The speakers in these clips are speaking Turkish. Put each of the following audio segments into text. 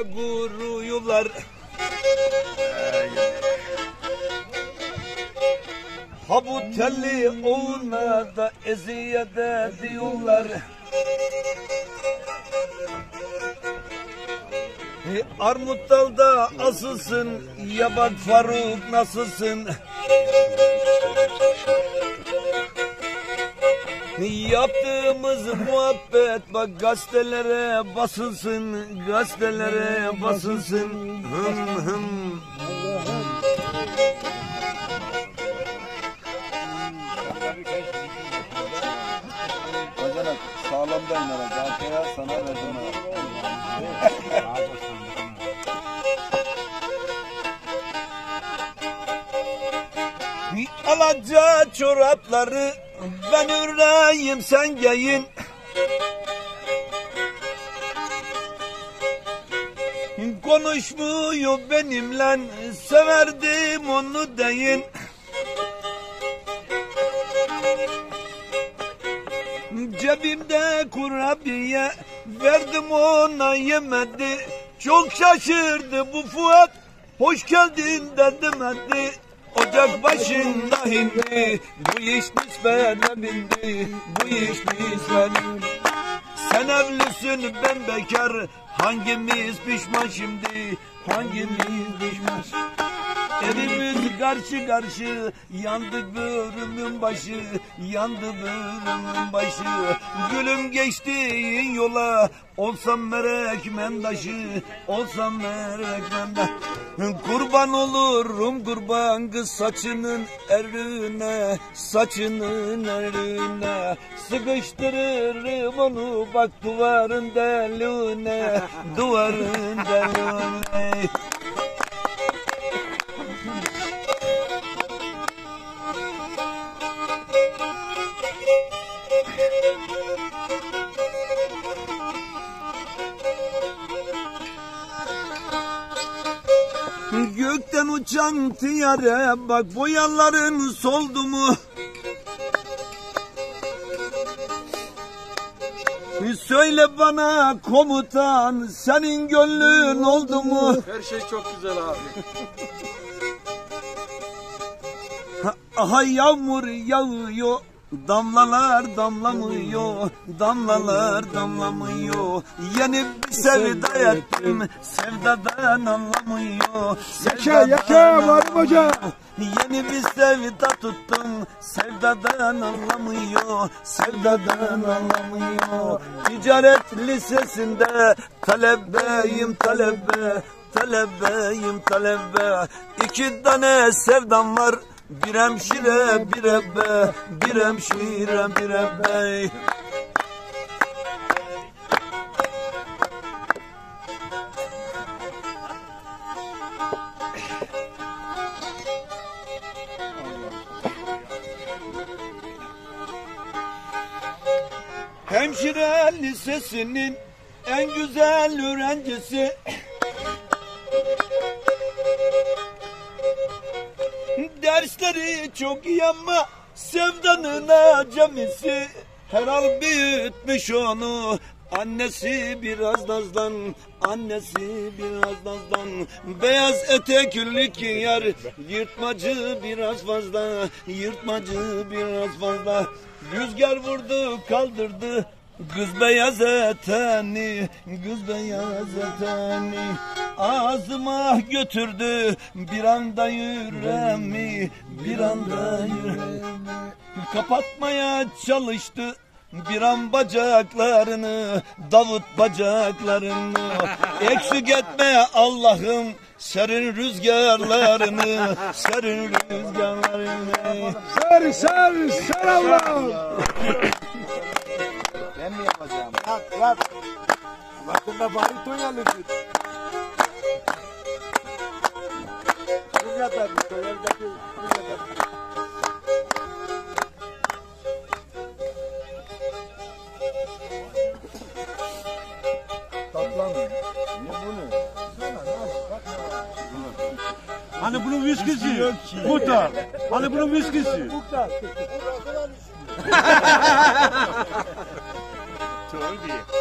Guruyorlar. Ha bu telli oğluna da eziyet ediyorlar. E, Armut dalda asılsın, ya bak Faruk nasılsın? Yaptığımız muhabbet bak gazetelere basılsın, gazetelere basılsın. Hım hım. Bacanak sağlamdan yana arkaya sana verdim. Alaca çorapları ben öreyim sen giyin. Konuşmuyor benimle severdim onu deyin. Cebimde kurabiye verdim ona yemedi. Çok şaşırdı bu Fuat. Hoş geldin dedim hadi. Ocak başında indi. Bu iş nispete bindi. Bu iş nispete Sen evlisin ben bekar. Hangimiz pişman şimdi? Hangimiz pişman? Evimiz karşı karşı yandı bölümün başı yandı bölümün başı gülüm geçtiğin yola olsam merek mendaşı olsam merek mendaşı kurban olurum kurban kız saçının erine saçının erine. Sıkıştırırım onu bak duvarın deliğine duvarın deliğine uçan tiyare bak boyaların soldu mu? Söyle bana komutan senin gönlün oldu mu? Her şey çok güzel abi. Aha yağmur yağıyor Damlalar damlamıyor, damlalar damlamıyor. Yeni bir sevda ettim, sevdadan anlamıyor. Yaşa, yaşa, Muharrem Hoca. Yeni bir sevda tuttum, sevdadan anlamıyor, sevdadan anlamıyor. Ticaret lisesinde talebeyim talebe, talebeyim talebe. İki tane sevdam var. Bir hemşire bir ebbe, bir hemşire bir ebbe. Hemşire lisesinin en güzel öğrencisi Dersleri çok iyi ama sevdanın acemisi. Herhal büyütmüş onu. Annesi biraz nazdan, annesi biraz nazdan. Beyaz eteklik yer, yırtmacı biraz fazla Yırtmacı biraz fazla. Rüzgar vurdu kaldırdı Kız beyaz eteni, kız beyaz eteni Ağzıma götürdü. Bir anda yüreğimi, bir anda yüreğimi Kapatmaya çalıştı. Bir an bacaklarını, Davut bacaklarını Eksik etme Allah'ım. Serin rüzgarlarını, serin rüzgarlarını. Sar sar sar Allah. Ben mi yapacağım? Yap yap. Vakında bariton yalıdır. Kim yatar? Evdeki kim yatar? Hani bunun viskisi. Muhtar. Hani bunun viskisi told you.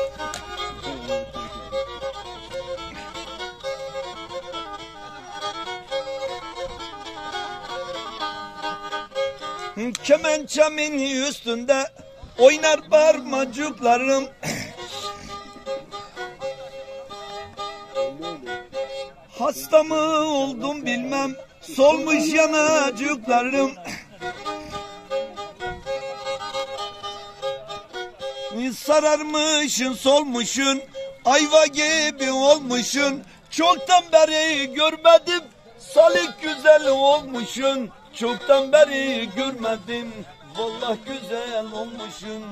Üstünde oynar parmacıklarım. Hasta mı oldum bilmem, solmuş yanacıklarım. Sararmışın solmuşun. Ayva gibi olmuşun. Çoktan beri görmedim. Salik güzel olmuşun. Çoktan beri görmedim. Vallahi güzel olmuşsun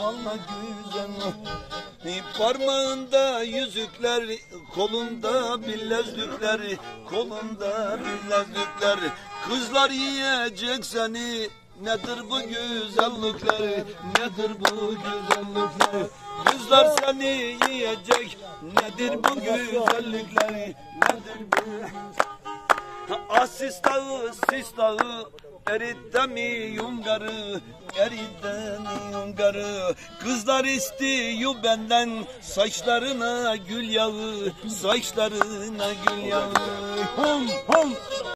Vallahi güzel Parmağında yüzükler Kolunda bilezükler Kolunda bilezükler Kızlar yiyecek seni Nedir bu güzellikler Nedir bu güzellikler Kızlar seni yiyecek Nedir bu güzellikler Nedir bu Asis dağı, sis dağı, eritemi yungarı, eritemi yungarı. Kızlar istiyor benden saçlarına gül yağı, saçlarına gül yağı. Hom hom.